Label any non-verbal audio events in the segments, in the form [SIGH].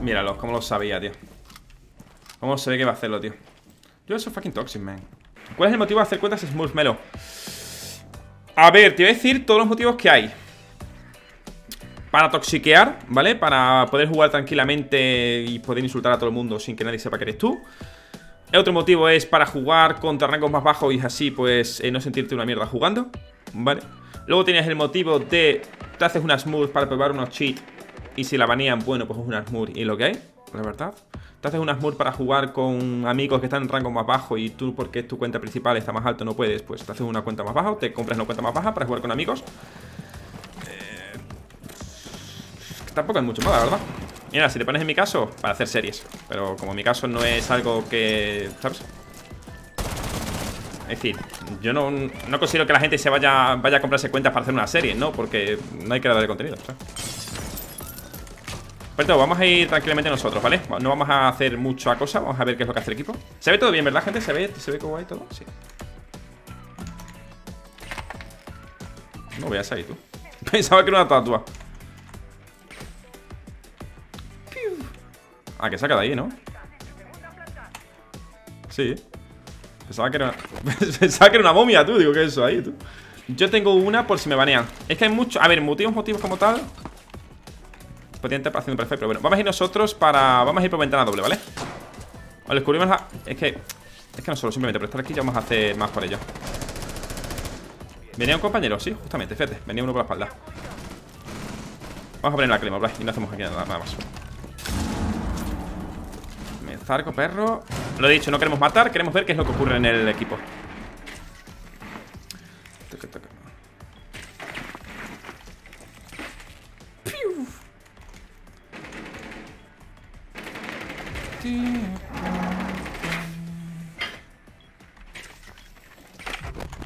Míralo, cómo lo sabía, tío Cómo se ve que va a hacerlo, tío Yo soy fucking toxic, man ¿Cuál es el motivo de hacer cuentas Smurf Melo? A ver, te voy a decir todos los motivos que hay Para toxiquear, ¿vale? Para poder jugar tranquilamente y poder insultar a todo el mundo sin que nadie sepa que eres tú el otro motivo es para jugar contra rangos más bajos y así pues eh, no sentirte una mierda jugando, ¿vale? Luego tienes el motivo de te haces una smooth para probar unos cheats y si la banean, bueno, pues es una smooth y lo que hay, la verdad. Te haces una smooth para jugar con amigos que están en rango más bajo y tú porque tu cuenta principal está más alto no puedes, pues te haces una cuenta más baja, te compras una cuenta más baja para jugar con amigos. Eh, tampoco es mucho más, la verdad. Mira, si te pones en mi caso, para hacer series Pero como mi caso no es algo que... ¿Sabes? Es decir, yo no, no considero que la gente se vaya, vaya a comprarse cuentas para hacer una serie, ¿no? Porque no hay dar de contenido, ¿sabes? Pero vamos a ir tranquilamente nosotros, ¿vale? No vamos a hacer mucha cosa, vamos a ver qué es lo que hace el equipo Se ve todo bien, ¿verdad, gente? ¿Se ve, se ve como hay todo? Sí No voy a salir, tú [LAUGHS] Pensaba que era una tatua Ah, que saca de ahí, ¿no? Sí Pensaba que era [LAUGHS] Pensaba que era una momia, tú Digo, ¿qué es eso ahí, tú? Yo tengo una por si me banean Es que hay muchos A ver, motivos, motivos como tal Podría entrar haciendo perfecto Pero bueno, vamos a ir nosotros para Vamos a ir por ventana doble, ¿vale? Vale, descubrimos la... Es que... Es que no solo simplemente por estar aquí ya vamos a hacer más por ello. Venía un compañero, sí, justamente, fíjate Venía uno por la espalda. Vamos a poner la clima, ¿vale? Y no hacemos aquí nada, nada más. Zarco, perro. Lo he dicho, no queremos matar, queremos ver qué es lo que ocurre en el equipo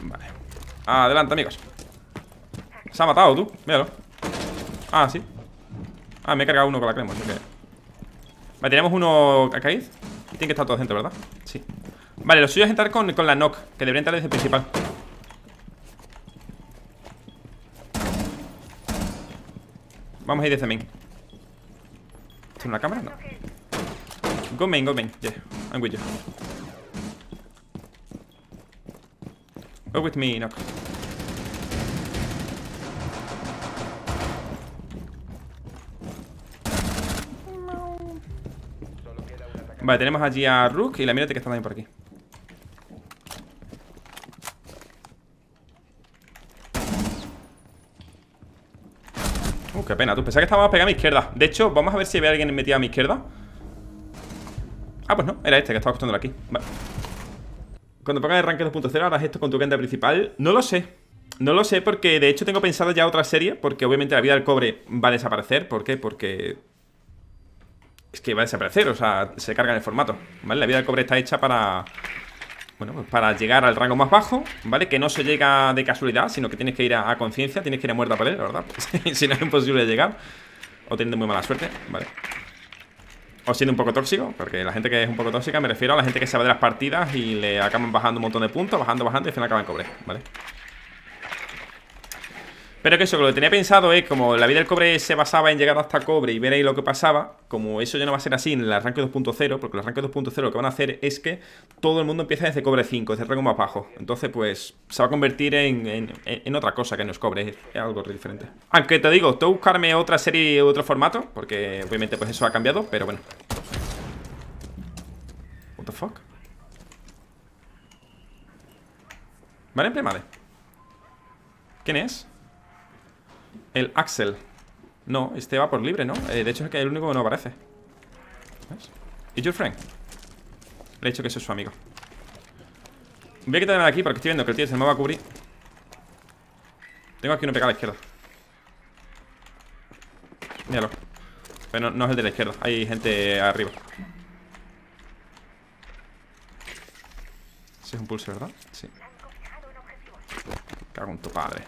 Vale. Adelante, amigos. Se ha matado tú, míralo. Ah, sí. Ah, me he cargado uno con la crema, Vale, tenemos uno acá Y tiene que estar todo dentro, ¿verdad? Sí. Vale, lo suyo es entrar con, con la knock Que debería entrar desde el principal. Vamos a ir desde main. ¿Tiene una cámara? No Go main, go main. Yeah, I'm with you. Go with me, knock Vale, tenemos allí a Rook y la mírate que está también por aquí. Uh, qué pena, tú. Pensabas que estábamos pegando a mi izquierda. De hecho, vamos a ver si había alguien metido a mi izquierda Ah, pues no, era este que estaba acostándolo aquí Vale Cuando pongas el ranking 2.0 harás esto con tu cuenta principal No lo sé No lo sé porque de hecho tengo pensado ya otra serie Porque obviamente la vida del cobre va a desaparecer ¿Por qué? Porque es que va a desaparecer, o sea, se carga en el formato, ¿vale? La vida del cobre está hecha para... Bueno, pues para llegar al rango más bajo, ¿vale? Que no se llega de casualidad, sino que tienes que ir a, conciencia, tienes que ir a muerta por él, la verdad [LAUGHS] Si no es imposible llegar O teniendo muy mala suerte, ¿vale? O siendo un poco tóxico, porque la gente que es un poco tóxica me refiero a la gente que se va de las partidas y le acaban bajando un montón de puntos, bajando, bajando y al final acaban cobre, ¿vale? Pero que eso, lo que tenía pensado es como la vida del cobre se basaba en llegar hasta cobre y ver ahí lo que pasaba, como eso ya no va a ser así en el arranque 2.0, porque el arranque 2.0 lo que van a hacer es que todo el mundo empieza desde cobre 5, desde el rango más bajo. Entonces, pues, se va a convertir en, otra cosa que no es cobre, es algo diferente. Aunque te digo, tengo que buscarme otra serie, otro formato, porque obviamente pues eso ha cambiado, pero bueno. What the fuck? Vale, en ¿Quién es? El Axel. No, este va por libre, ¿no? Eh, de hecho es que el único que no aparece. ¿Ves? ¿Is your friend? Le he dicho que soy su amigo. Voy a quitarme aquí porque estoy viendo que el tío se me va a cubrir. Tengo aquí uno pegado a la izquierda. Míralo. Pero no, es el de la izquierda. Hay gente arriba. Ese es un pulso, ¿verdad? Sí. Cago en tu padre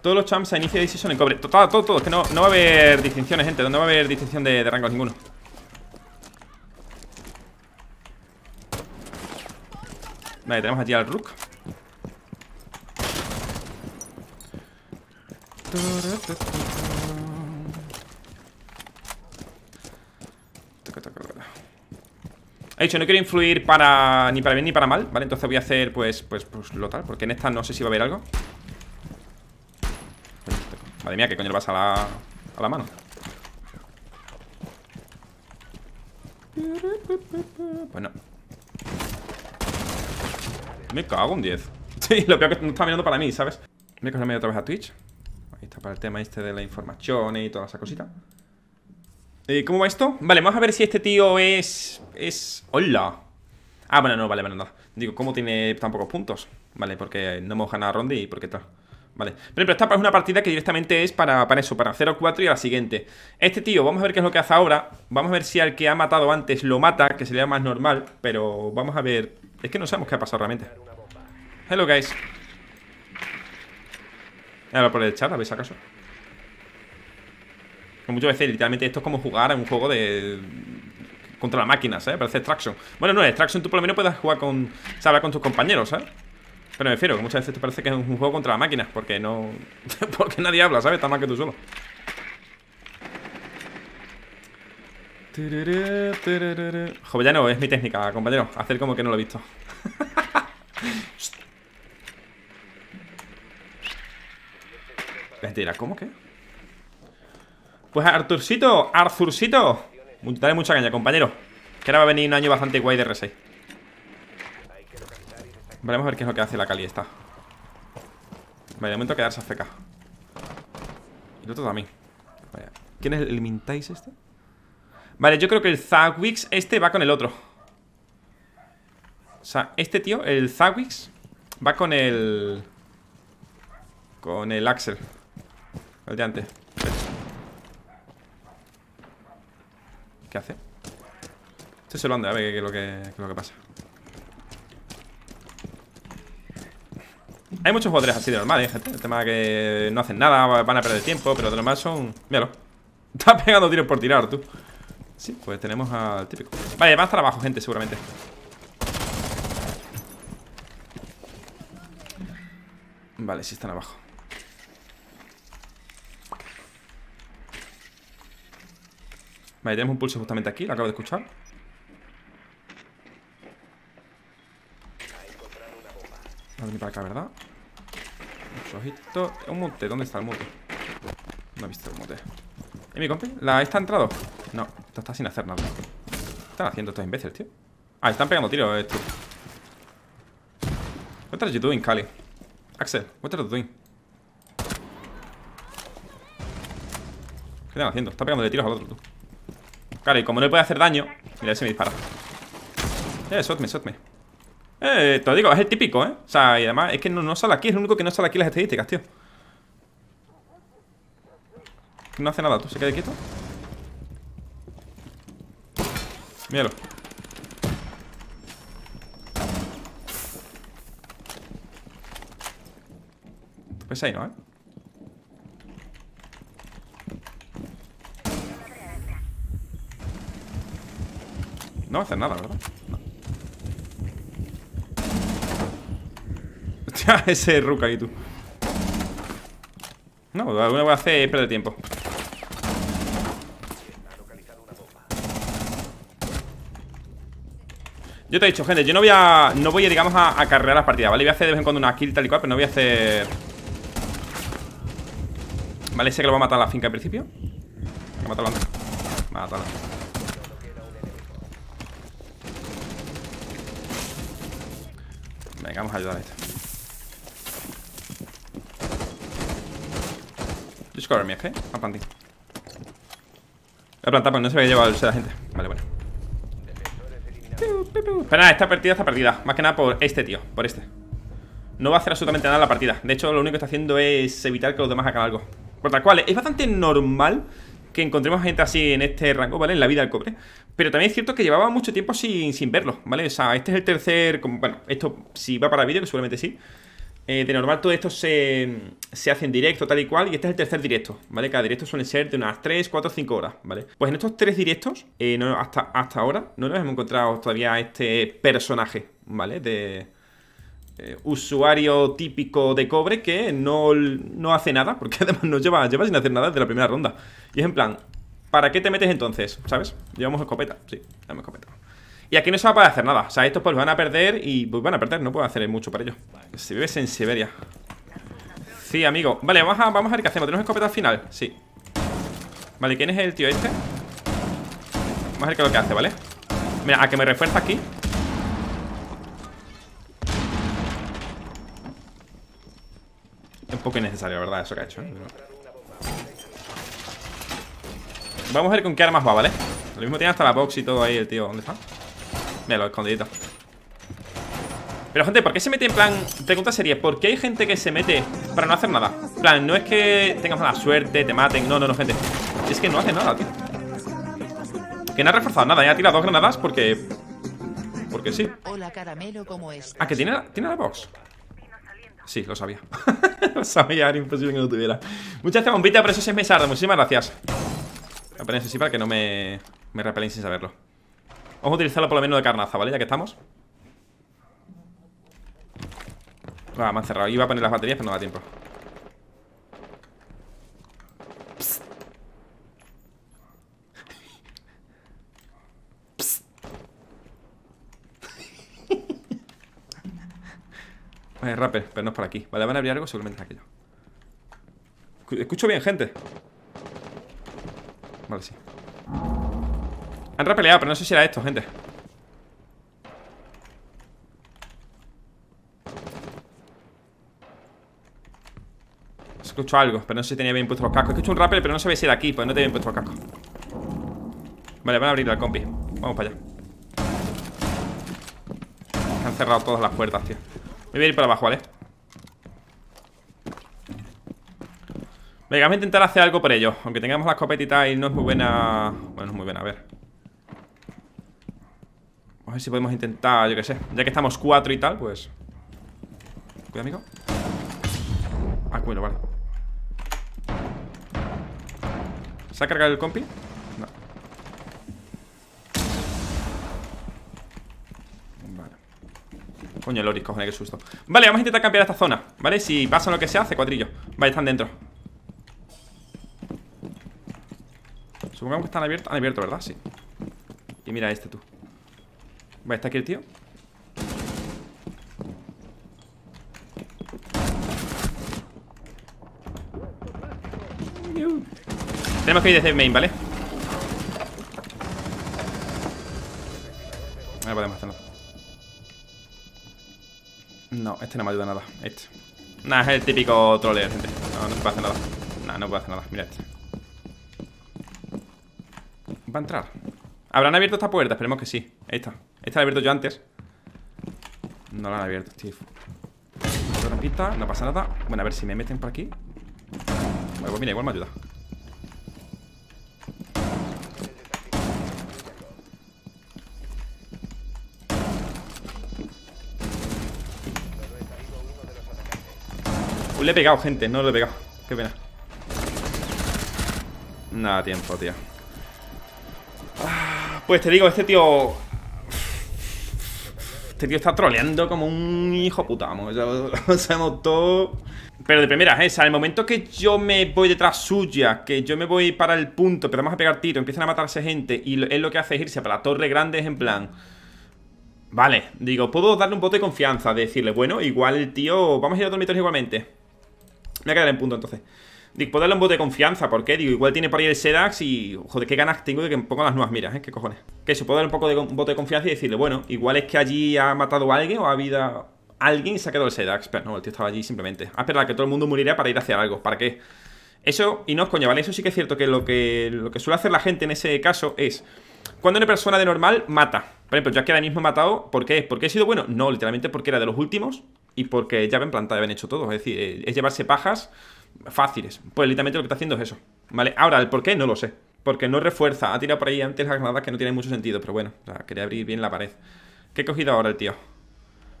Todos los champs a inicio de en cobre. Todo, todo, todo, es que no, no va a haber distinciones, gente No va a haber distinción de, de rangos ninguno. Vale, tenemos allí al Rook He dicho, no quiero influir para ni para bien ni para mal, ¿vale? Entonces voy a hacer, pues, pues, pues lo tal Porque en esta no sé si va a haber algo Madre mía, ¿qué coño le pasa a la, a la mano? Pues no Me cago en 10 [LAUGHS] Sí, lo peor que no está mirando para mí, ¿sabes? Me he otra vez a Twitch Ahí está para el tema este de la información y toda esa cosita eh, ¿Cómo va esto? Vale, vamos a ver si este tío es... Es... ¡Hola! Ah, bueno, no, vale, vale, no Digo, ¿cómo tiene tan pocos puntos? Vale, porque no hemos ganado ronda y por qué tal Vale, pero esta es una partida que directamente es para, para eso, para 0-4 y a la siguiente Este tío, vamos a ver qué es lo que hace ahora Vamos a ver si al que ha matado antes lo mata, que sería más normal Pero vamos a ver... Es que no sabemos qué ha pasado realmente Hello, guys Ahora por el chat, ¿habéis acaso? Muchas veces, literalmente, esto es como jugar a un juego de... Contra la máquina, ¿sabes? Parece Extraction Bueno, no, Extraction tú por lo menos puedes jugar con... Hablar con tus compañeros, ¿sabes? Pero me refiero, que muchas veces te parece que es un juego contra la máquina Porque no... [LAUGHS] porque nadie habla, ¿sabes? Está más que tú solo Joder, ya no, es mi técnica, compañero Hacer como que no lo he visto [LAUGHS] dirá, ¿cómo que? Pues Arturcito, Arthurcito. Dale mucha caña, compañero. Que ahora va a venir un año bastante guay de R6 Vale, vamos a ver qué es lo que hace la Cali esta. Vale, de momento quedarse a feca Y el otro también. Vale. ¿Quién es el Mintais este? Vale, yo creo que el Zagwix este va con el otro. O sea, este tío, el Zagwix Va con el... Con el Axel. El de antes ¿Qué hace? Estoy observando a ver qué es lo que, es lo que pasa. Hay muchos jugadores así de normal, ¿eh, gente? El tema que no hacen nada, van a perder tiempo Pero de normal son... Míralo. [LAUGHS] Está pegando tiros por tirar, tú. Sí, pues tenemos al típico. Vale, van a estar abajo, gente, seguramente. Vale, sí están abajo Vale, tenemos un pulso justamente aquí, lo acabo de escuchar Va a venir para acá, ¿verdad? Un ojito Un mute, ¿dónde está el mute? No he visto el mute ¿Y mi compi? ¿La está entrado? No, esto está sin hacer nada ¿Qué están haciendo estos imbéciles, tío? Ah, están pegando tiros, tío What are you doing, Cali? Axel, what are you doing? ¿Qué están haciendo? Está pegándole tiros al otro, tú Claro, y como no le puede hacer daño Mira, ese me dispara Eh, shotme, shotme Eh, te lo digo, es el típico, ¿eh? O sea, y además es que no, sale aquí Es lo único que no sale aquí las estadísticas, tío No hace nada, tú, se queda quieto Míralo Pues ahí, ¿no? ¿eh? No va a hacer nada, ¿verdad? No. [LAUGHS] Hostia, ese Rook ahí, tú No, lo que voy a hacer es perder tiempo Yo te he dicho, gente, yo no voy a... No voy, a, digamos, a, a carrear las partidas, ¿vale? Voy a hacer de vez en cuando una kill tal y cual Pero no voy a hacer... Vale, sé que lo va a matar a la finca al principio Voy a matarlo antes Vamos a ayudar a este Just cover me, ¿ok? Voy a plantar, porque no se había llevado la gente. Vale, bueno. Pero nada, esta partida está perdida. Más que nada por este tío, por este. No va a hacer absolutamente nada la partida. De hecho, lo único que está haciendo es evitar que los demás hagan algo. Por tal cual, es bastante normal que encontremos gente así en este rango, ¿vale? En la vida del cobre Pero también es cierto que llevaba mucho tiempo sin, sin verlo, ¿vale? O sea, este es el tercer... Bueno, esto si va para vídeo, que seguramente sí eh, De normal todo esto se, se hace en directo, tal y cual Y este es el tercer directo, ¿vale? Cada directo suele ser de unas 3, 4, 5 horas, ¿vale? Pues en estos tres directos, eh, hasta, hasta ahora No nos hemos encontrado todavía este personaje, ¿vale? De eh, usuario típico de cobre que no, no hace nada, porque [LAUGHS] además nos lleva, lleva sin hacer nada desde la primera ronda. Y es en plan, ¿para qué te metes entonces? ¿Sabes? Llevamos escopeta, sí, llevamos escopeta. Y aquí no se va a poder hacer nada. O sea, estos pues van a perder y pues van a perder, no puedo hacer mucho para ello. Si vives en Siberia. Sí, amigo. Vale, vamos a, vamos a ver qué hacemos. ¿Tenemos escopeta al final? Sí. Vale, ¿quién es el tío este? Vamos a ver qué es lo que hace, ¿vale? Mira, a que me refuerza aquí un poco innecesario, ¿verdad? Eso que ha hecho, ¿eh? Vamos a ver con qué armas va, ¿vale? Lo mismo tiene hasta la box y todo ahí el tío ¿Dónde está? Mira, lo escondidito Pero gente, ¿por qué se mete en plan? Pregunta sería, ¿por qué hay gente que se mete para no hacer nada? En plan, no es que tengas mala suerte, te maten No, no, no, gente Es que no hace nada, tío Que no ha reforzado nada, ya ha tirado dos granadas porque... Porque sí Hola, caramelo, ¿cómo estás? Ah, que tiene, tiene la box Sí, lo sabía. [LAUGHS] Lo sabía, era imposible que no tuviera. Muchas gracias, bombita, por esos seis meses Muchísimas gracias. Apenas sí para que no me, me repelen sin saberlo. Vamos a utilizarlo por lo menos de carnaza, ¿vale? Ya que estamos. Va, me han cerrado. Iba a poner las baterías, pero no da tiempo rapper, pero no es por aquí. Vale, van a abrir algo, seguramente es aquello. Escucho bien, gente. Vale, sí. Han repeleado, pero no sé si era esto, gente. Escucho algo, pero no sé si tenía bien puestos los cascos. Escucho un rappel, pero no ve si era aquí Pues no tenía bien puestos los cascos. Vale, van a abrir al compi Vamos para allá. Han cerrado todas las puertas, tío me voy a ir para abajo, ¿vale? Venga, vamos a intentar hacer algo por ello. Aunque tengamos la escopeta y no es muy buena. Bueno, no es muy buena, a ver. A ver si podemos intentar, yo qué sé. Ya que estamos cuatro y tal, pues. Cuidado, amigo. Ah, bueno, vale. ¿Se ha cargado el compi? Coño, Loris, cojones, qué susto. Vale, vamos a intentar cambiar esta zona ¿Vale? Si pasa lo que sea, hace cuadrillo. Vale, están dentro. Supongamos que están abiertos. Han abierto, ¿verdad? Sí. Y mira este, tú. Vale, está aquí el tío. Tenemos que ir desde main, ¿vale? No podemos hacer nada no, este no me ayuda nada Este. Nah, es el típico troller, gente. No, no se puede hacer nada. No puede hacer nada. Mira este. Va a entrar. ¿Habrán abierto esta puerta? Esperemos que sí. Esta Esta la he abierto yo antes. No la han abierto, Steve pista No pasa nada. Bueno, a ver si me meten por aquí. Bueno, pues mira, igual me ayuda le he pegado, gente, no le he pegado. Qué pena. Nada tiempo, tío. Ah, Pues te digo, este tío Este tío está troleando como un hijo puta Vamos, [LAUGHS] lo sabemos todo. Pero de primera, esa, el momento que yo me voy detrás suya Que yo me voy para el punto Empezamos a pegar tiros, empiezan a matarse gente Y él lo que hace es irse para la torre grande Es en plan... Vale, digo, puedo darle un voto de confianza decirle, bueno, igual el tío Vamos a ir a dormitorios igualmente me voy a quedar en punto entonces. Digo, puedo darle un bote de confianza, ¿por qué? Digo, igual tiene por ahí el Sedax y... Joder, qué ganas tengo de que me ponga las nuevas miras, ¿eh? ¿Qué cojones? Que eso, puedo darle un poco de un bote de confianza y decirle, bueno, igual es que allí ha matado a alguien o ha habido alguien y se ha quedado el Sedax. Pero no, el tío estaba allí simplemente. A esperar a que todo el mundo muriera para ir a hacer algo. ¿Para qué? Eso, y no es coño, ¿vale? Eso sí que es cierto que lo que, lo que suele hacer la gente en ese caso es... Cuando una persona de normal mata. Por ejemplo, yo aquí ahora mismo he matado. ¿Por qué? ¿Porque he sido bueno? No, literalmente porque era de los últimos y porque ya ven plantado, ya ven hecho todo. Es decir, eh, es llevarse pajas fáciles. Pues literalmente lo que está haciendo es eso. ¿Vale? Ahora, el por qué no lo sé. Porque no refuerza. Ha tirado por ahí antes las granadas que no tienen mucho sentido. Pero bueno, o sea, quería abrir bien la pared. ¿Qué he cogido ahora el tío?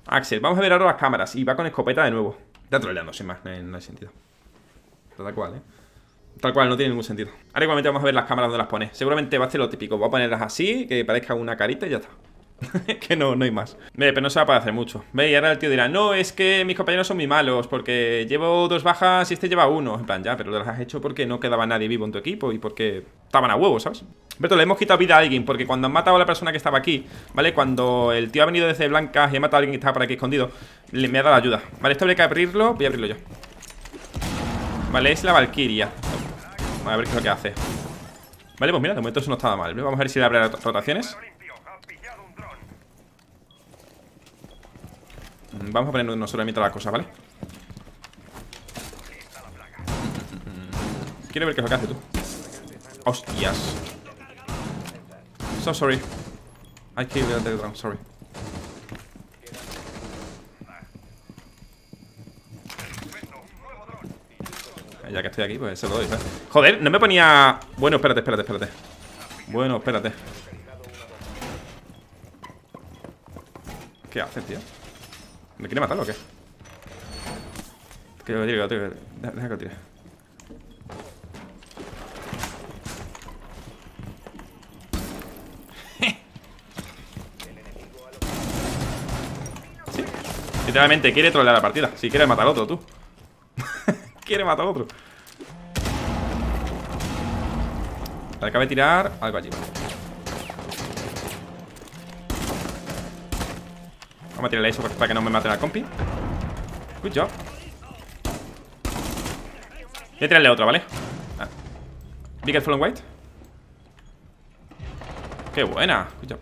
Axel, vamos a ver ahora las cámaras. Y va con escopeta de nuevo. Está troleando, sin más, no hay, sentido. tal cual, ¿eh? Tal cual, no tiene ningún sentido. Ahora igualmente vamos a ver las cámaras donde las pone. Seguramente va a hacer lo típico. Voy a ponerlas así, que parezca una carita y ya está. [LAUGHS] que no, no hay más. Ve, pero no se va a poder hacer mucho. Ve, y ahora el tío dirá, no, es que mis compañeros son muy malos, porque llevo dos bajas y este lleva uno. En plan, ya, pero lo has hecho porque no quedaba nadie vivo en tu equipo y porque estaban a huevo, ¿sabes? Pero le hemos quitado vida a alguien, porque cuando han matado a la persona que estaba aquí, ¿vale? Cuando el tío ha venido desde Blanca y ha matado a alguien que estaba por aquí escondido, le, me ha dado ayuda. Vale, esto habría que abrirlo, voy a abrirlo yo. Vale, es la Valkyria. A ver qué es lo que hace. Vale, pues mira, de momento eso no estaba mal. Vamos a ver si le abre rotaciones. Vamos a ponernos nosotros a mitad la cosa, ¿vale? Quiero ver qué es lo que hace tú Hostias So sorry I killed the drone, sorry Ya que estoy aquí, pues se lo doy ¿eh? Joder, no me ponía... Bueno, espérate, espérate, espérate Bueno, espérate ¿Qué hace, tío? ¿Me quiere matar o qué? Que lo tire, que lo tire. Deja que lo tire. [LAUGHS] sí. Literalmente quiere trolear la partida. Si quiere matar a otro, tú. [LAUGHS] quiere matar a otro. Acaba de tirar algo allí. Vamos a tirarle eso para que no me maten al compi. Good job. Voy a tirarle otro, ¿vale? Ah. Be careful and white Qué buena. Good job.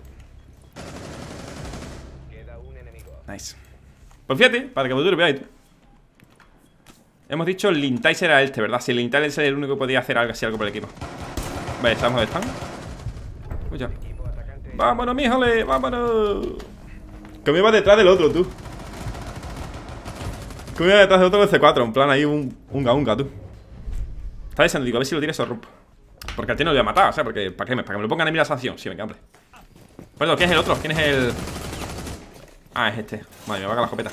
Nice. Pues fíjate, para que vosotros veáis Hemos dicho Lintais era este, ¿verdad? Si Lintais era el único que podía hacer algo así, algo por el equipo. Vale, estamos donde están Good job. Vámonos, mijole, vámonos que me iba detrás del otro, tú. Que me iba detrás del otro del C4 En plan ahí un unga unga, tú. Está deseando, digo, a ver si lo tienes o rompo Porque al tío no lo voy a matar, o sea, porque ¿para qué para que me pongan en mí la sanción? Sí, venga, hombre. Perdón, ¿quién es el otro? ¿Quién es el...? Ah, es este. Vale, me va a la escopeta.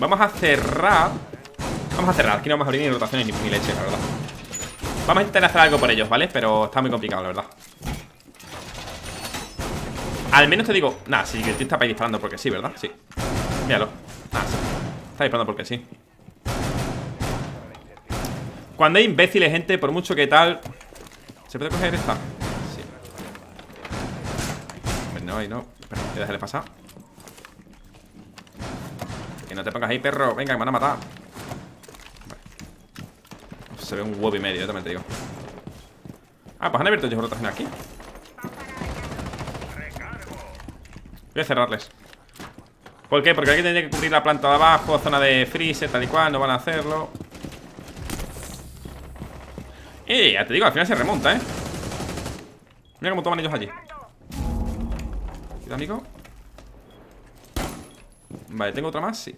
Vamos a cerrar. Vamos a cerrar, aquí no vamos a abrir ni rotaciones ni, ni leche, la verdad. Vamos a intentar hacer algo por ellos, ¿vale? Pero está muy complicado, la verdad al menos te digo Nada, sí, que tío está para disparando porque sí, ¿verdad? Sí. Míralo. Nada, sí. Está disparando porque sí. Cuando hay imbéciles, gente Por mucho que tal ¿Se puede coger esta? Sí. Pues no, ahí no. Espera, voy a dejarle pasar Que no te pongas ahí, perro. Venga, me van a matar. Se ve un huevo y medio, yo también te digo. Ah, pues han abierto ellos rotación aquí Voy a cerrarles ¿Por qué? Porque aquí tendría que cubrir la planta de abajo Zona de freezer, tal y cual, no van a hacerlo Y ya te digo, al final se remonta, ¿eh? Mira cómo toman ellos allí Cuidado, amigo Vale, ¿tengo otra más? Sí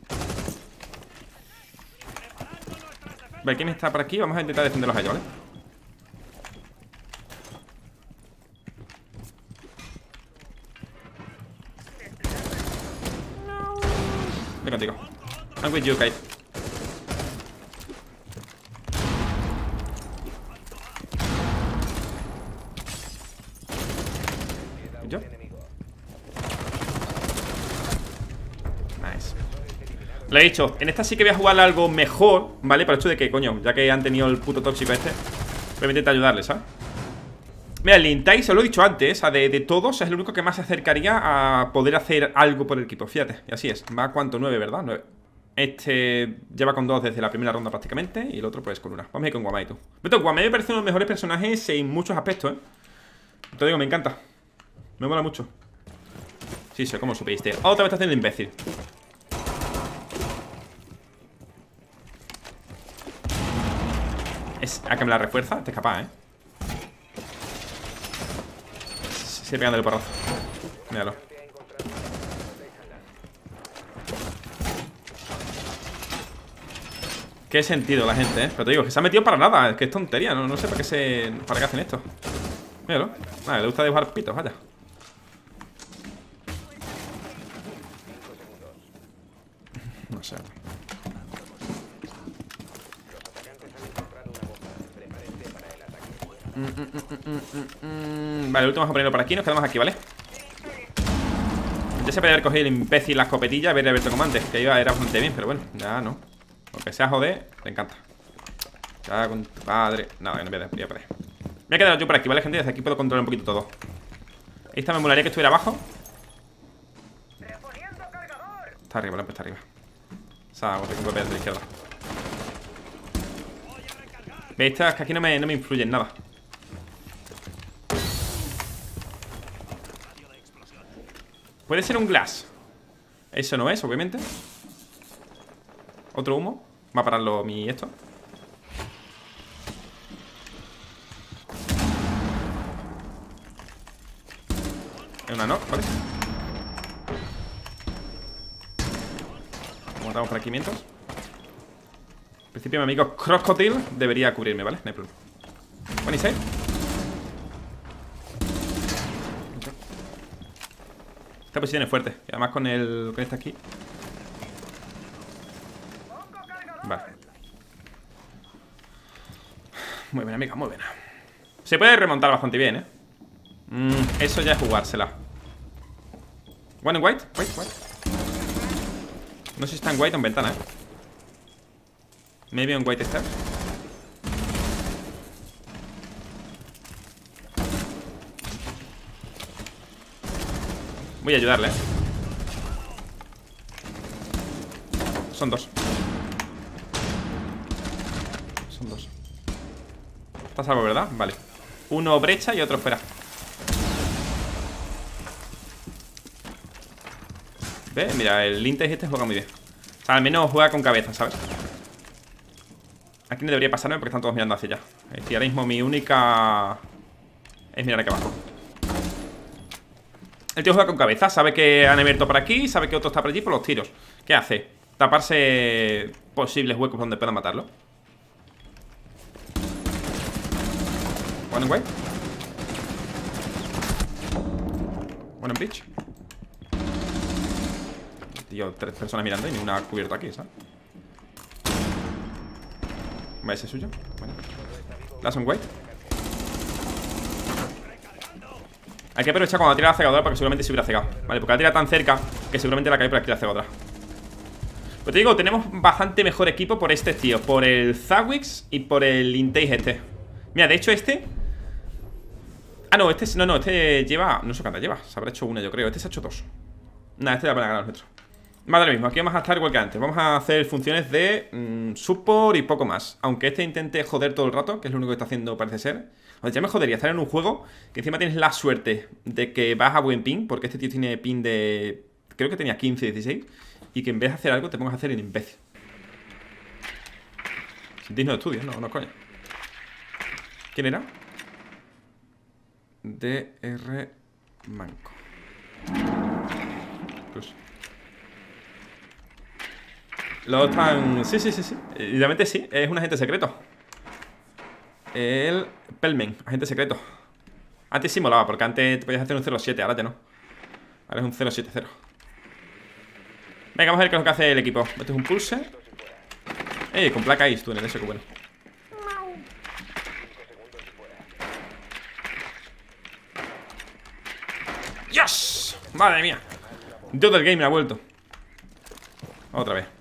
Vale, ¿quién está por aquí? Vamos a intentar defenderlos a ellos, ¿vale? Voy contigo. I'm with you. ¿Yo? Nice. Lo he dicho, en esta sí que voy a jugar algo mejor, ¿vale? El hecho de que, coño, ya que han tenido el puto tóxico este Voy a intentar ayudarles, ¿sabes? Mira, el Lintai, se lo he dicho antes, de, de, todos es el único que más se acercaría a poder hacer algo por el equipo, fíjate, y así es. Va cuánto, nueve, ¿verdad? Nueve. Este lleva con dos desde la primera ronda prácticamente y el otro pues con una. Vamos a ir con Guamai, tú. Beto, Guamai me parece uno de los mejores personajes en muchos aspectos, ¿eh? Te digo, me encanta. Me mola mucho. Sí, sé cómo supiste. Otra vez está haciendo imbécil. Es a que me la refuerza, te escapa, ¿eh? Sigue pegando el porrazo. Míralo. Qué sentido la gente, ¿eh? Pero te digo, que se ha metido para nada. Es que es tontería. No, sé para qué se. ¿Para qué hacen esto? Míralo. Vale, le gusta dibujar pitos, vaya. No sé. Vale, el último vamos a ponerlo por aquí Nos quedamos aquí, ¿vale? Ya se podría haber cogido el imbécil la escopetilla Haber abierto como antes Que iba, era bastante bien, pero bueno Ya no Aunque sea joder, me encanta. Ya con tu padre. Nada, no voy a, voy a Me voy a quedar yo por aquí, ¿vale, gente? Desde aquí puedo controlar un poquito todo. Esta me molaría que estuviera abajo. Está arriba, pues está arriba. O sea, que golpear de la izquierda. ¿Veis? Es que aquí no me, no me influyen nada. Puede ser un glass. Eso no es, obviamente. Otro humo Va a pararlo mi esto. Es una no, ¿vale? Matamos por aquí mientras. En principio mi amigo Crocodile Debería cubrirme, ¿vale? No hay One Esta posición es fuerte. Y además con el... Con este aquí Muy bien, amiga, muy bien Se puede remontar bastante bien, ¿eh? Mm, eso ya es jugársela One in white, white, white No sé si está en white o en ventana, ¿eh? Maybe en white está Voy a ayudarle, ¿eh? Son dos Son dos Está salvo, ¿verdad? Vale Uno brecha y otro fuera ¿Ves? Mira, el Lintech este juega muy bien O sea, al menos juega con cabeza, ¿sabes? Aquí no debería pasarme porque están todos mirando hacia allá Y ahora mismo mi única... Es mirar aquí abajo el tío juega con cabeza, sabe que han abierto por aquí Sabe que otro está por allí por los tiros ¿Qué hace? Taparse posibles huecos donde puedan matarlo One en white One en bridge Tío, tres personas mirando y ni una cubierta aquí, ¿sabes? ¿Va ese suyo? Bueno. Last on white Hay que aprovechar cuando tira la cegadora porque seguramente se hubiera cegado. Vale, porque la tira tan cerca que seguramente la cae por aquí la cegadora. Pues te digo, tenemos bastante mejor equipo por este tío. Por el Zawix y por el Intake este. Mira, de hecho este Ah, no, este no, no, este lleva No sé cuántas lleva, se habrá hecho una yo creo Este se ha hecho dos. Nada, este ya para ganar los nuestros Vale, lo mismo, aquí vamos a estar igual que antes Vamos a hacer funciones de mmm, support y poco más Aunque este intente joder todo el rato Que es lo único que está haciendo, parece ser. O sea, ya me jodería estar en un juego Que encima tienes la suerte de que vas a buen ping Porque este tío tiene ping de... Creo que tenía 15, 16 Y que en vez de hacer algo te pongas a hacer el imbécil. Digno de estudio, no, no coño. ¿Quién era? DR Manco Pues. Los están... Sí, sí, sí, sí. Realmente sí, es un agente secreto. El Pelmen, agente secreto. Antes sí molaba, porque antes podías hacer un 07 Ahora ya no. Ahora es un 070 Venga, vamos a ver qué es lo que hace el equipo. Este es un pulse Eh, con placa Ice túnel, eso que bueno Madre mía Dios del game me ha vuelto Otra vez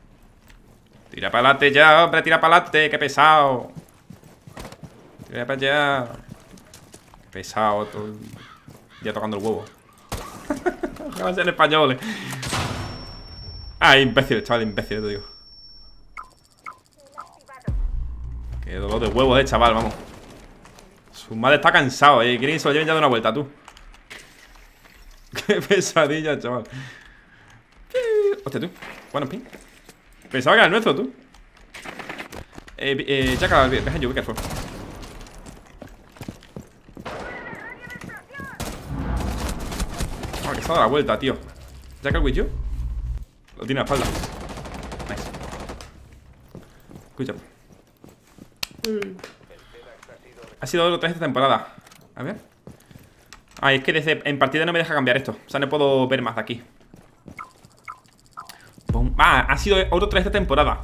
Tira para adelante ya, hombre, tira para adelante, qué pesado. Tira para allá. Qué pesado, Ya tocando el huevo. [LAUGHS] Ojalá ser en español. Eh. Ah, imbécil, chaval, imbécil, te digo. Qué dolor de huevo, eh, chaval, vamos. Su madre está cansado, eh. Quieren que se lo lleven ya de una vuelta, tú. Qué [LAUGHS] pesadilla, chaval. Hostia, tú. Bueno, pin. Pensaba que era nuestro, tú. Eh, eh, Jackal, behind you, be careful. Ah, que se ha dado la vuelta, tío. Jackal with you Lo tiene a la espalda. Nice. Good job Ha sido otra vez esta temporada A ver Ah, es que desde en partida no me deja cambiar esto. O sea, no puedo ver más de aquí. Ah, ha sido otro tras esta temporada.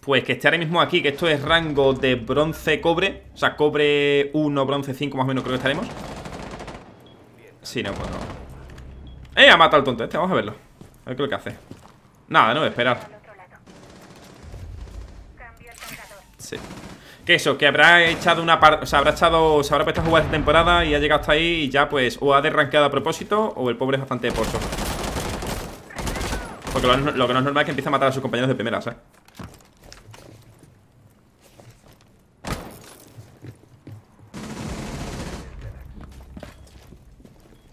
Pues que esté ahora mismo aquí Que esto es rango de bronce cobre. O sea, cobre 1, bronce 5 más o menos creo que estaremos. Sí, no, pues no. ¡Eh! Ha matado al tonto este, vamos a verlo. A ver qué es lo que hace. Nada, no, esperar. Sí que eso, que habrá echado una parte, o sea, habrá echado, se habrá puesto a jugar esta temporada y ha llegado hasta ahí y ya pues o ha derranqueado a propósito o el pobre es bastante porso. Porque lo, que no es normal es que empiece a matar a sus compañeros de primeras, ¿eh?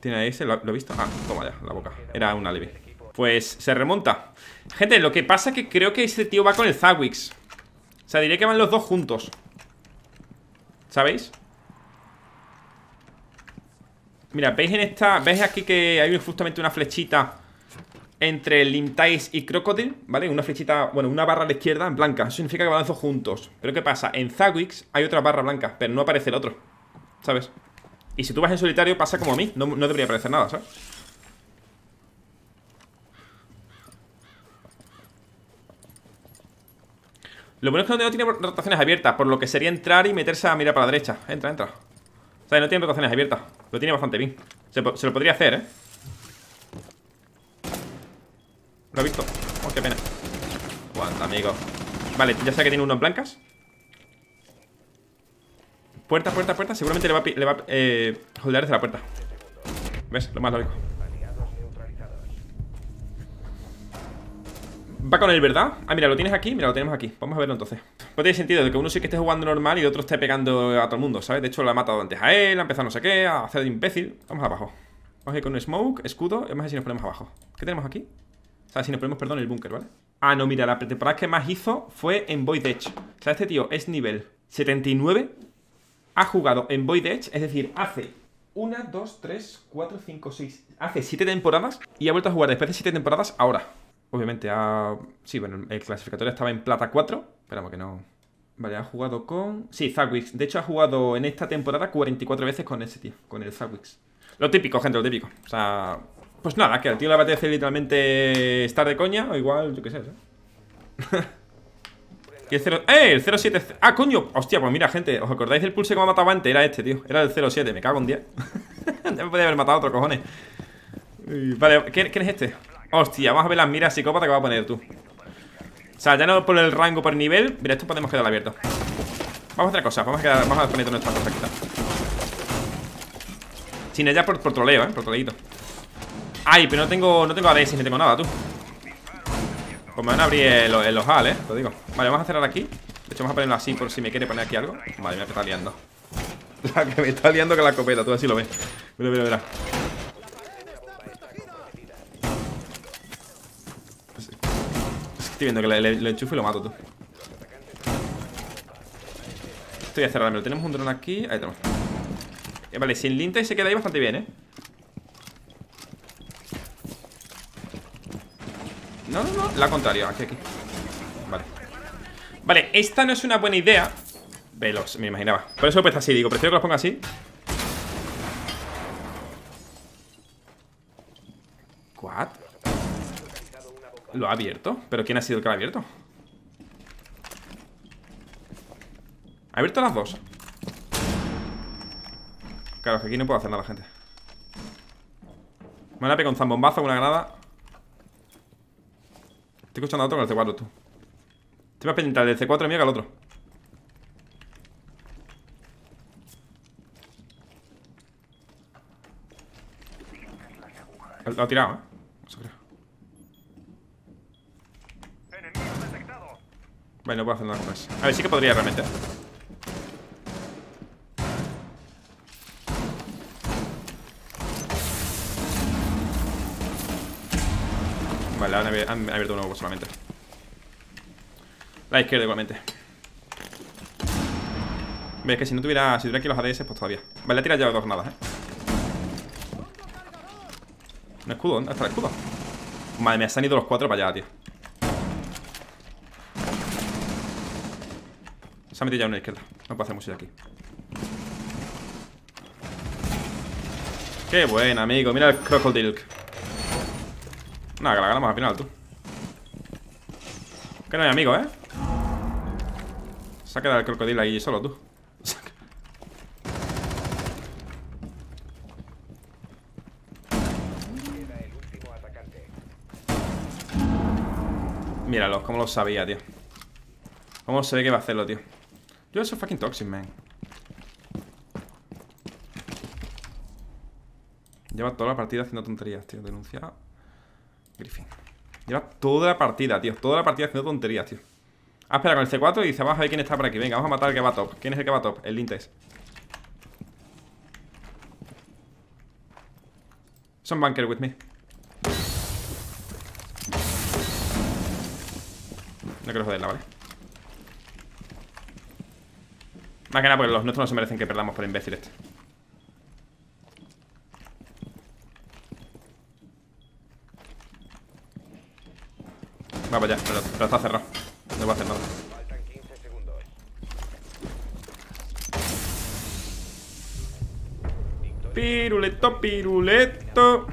¿Tiene ahí ese? ¿Lo, he visto? Ah, toma ya, la boca Era un alibi Pues se remonta Gente, lo que pasa es que creo que ese tío va con el Zawix o sea, diré que van los dos juntos ¿Sabéis? Mira, ¿veis en esta... ¿Veis aquí que hay justamente una flechita Entre Limtais y Crocodile? ¿Vale? Una flechita, bueno, una barra a la izquierda en blanca Eso significa que van los dos juntos Pero ¿qué pasa? En Zawix hay otra barra blanca Pero no aparece el otro ¿Sabes? Y si tú vas en solitario pasa como a mí No, no debería aparecer nada, ¿sabes? Lo bueno es que no tiene rotaciones abiertas Por lo que sería entrar y meterse a mirar para la derecha. Entra, entra. O sea, no tiene rotaciones abiertas. Lo tiene bastante bien. Se, lo podría hacer, ¿eh? Lo he visto. Oh, qué pena. Cuánto, amigo. Vale, ya sé que tiene uno en blancas. Puerta, puerta, puerta. Seguramente le va, le va eh, holdear desde la puerta. ¿Ves? Lo más lógico Va con él, ¿verdad? Ah, mira, lo tienes aquí, mira, lo tenemos aquí Vamos a verlo entonces No tiene sentido de que uno sí que esté jugando normal y el otro esté pegando a todo el mundo, ¿sabes? De hecho, lo ha matado antes a él, ha empezado no sé qué, a hacer de imbécil Vamos abajo Vamos a ir con smoke, escudo, vamos a ver si nos ponemos abajo ¿Qué tenemos aquí? O sea, si nos ponemos, perdón, el búnker, ¿vale? Ah, no, mira, la temporada que más hizo fue en Void Edge O sea, este tío es nivel 79 Ha jugado en Void Edge, es decir, hace 1, 2, 3, 4, 5, 6 Hace 7 temporadas y ha vuelto a jugar después de 7 temporadas ahora Obviamente ha... Sí, bueno, el clasificatorio estaba en plata 4 Esperamos que no... Vale, ha jugado con... Sí, Zawix De hecho ha jugado en esta temporada 44 veces con ese tío Con el Zawix Lo típico, gente, lo típico O sea... Pues nada, que al tío le apetece literalmente estar de coña O igual, yo qué sé, ¿eh? y el 0... ¡Eh! El 07... ¡Ah, coño! Hostia, pues mira, gente ¿Os acordáis del pulse que me ha matado antes? Era este, tío Era el 07 Me cago en 10 [LAUGHS] ya me podía haber matado otro, cojones Vale, ¿quién es este? Hostia, vamos a ver las miras psicópata que va a poner tú. O sea, ya no por el rango, por el nivel Mira, esto podemos quedar abierto. Vamos a hacer cosas, vamos a, quedar, vamos a poner todas nuestras cosas aquí Sin ella por, por troleo, eh, por troleito Ay, pero no tengo, no tengo ADS, ni tengo nada, tú. Pues me van a abrir el, el ojal, eh, te digo. Vale, vamos a cerrar aquí. De hecho, vamos a ponerlo así por si me quiere poner aquí algo. Vale, me está liando. [LAUGHS] La que me está liando con la copeta, tú así lo ves. Mira, mira, mira Estoy viendo que le, le, enchufo y lo mato, tú Estoy a cerrarme. Tenemos un dron aquí. Ahí tenemos. Eh, vale, sin linte se queda ahí bastante bien, ¿eh? No, no, no. La contraria. Aquí, aquí. Vale. Vale, esta no es una buena idea. Velos, me imaginaba. Por eso lo puesto así. Digo, prefiero que los ponga así. ¿What? Lo ha abierto ¿Pero quién ha sido el que lo ha abierto? ¿Ha abierto las dos? Claro, que aquí no puedo hacer nada, gente Me van a pegar un zambombazo una granada Estoy escuchando a otro con el C4, tú Estoy más pendiente del C4 mío que al otro Lo ha tirado, ¿eh? Vale, no puedo hacer nada más A ver, sí que podría realmente. Vale, han, han abierto un nuevo solamente. La izquierda igualmente. Ves que si no tuviera Si tuviera aquí los ADS, pues todavía. Vale, tirado ya dos nada, eh Un escudo, ¿dónde está el escudo? Madre mía, se han ido los cuatro para allá, tío Se ha metido ya a una izquierda. No puedo hacer mucho aquí. Qué buen amigo. Mira el Crocodile. Nada, que la ganamos al final, tú. Que no hay amigo, ¿eh? Se ha quedado el crocodilo ahí solo, tú. Míralo, cómo lo sabía, tío. Cómo se ve que va a hacerlo, tío Yo soy fucking toxic, man. Lleva toda la partida haciendo tonterías, tío. Denunciado Griffin. Lleva toda la partida, tío. Toda la partida haciendo tonterías, tío. Ah, espera, con el C4 y dice Vamos a ver quién está por aquí. Venga, vamos a matar al que va top. ¿Quién es el que va top? El Lintes. Son bunker with me. No quiero joderla, ¿vale? Más que nada porque los nuestros no se merecen que perdamos por imbécil este. Va allá, pero, está cerrado. No va a hacer nada. Piruleto, piruleto.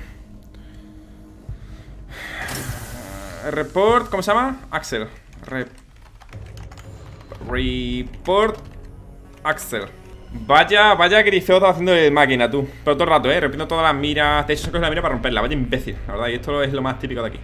Report, ¿cómo se llama? Axel. Report Axel. Vaya, vaya estaba haciendo de máquina, tú. Pero todo el rato, eh, repito todas las miras De hecho, es la mira para romperla, vaya imbécil La verdad, y esto es lo más típico de aquí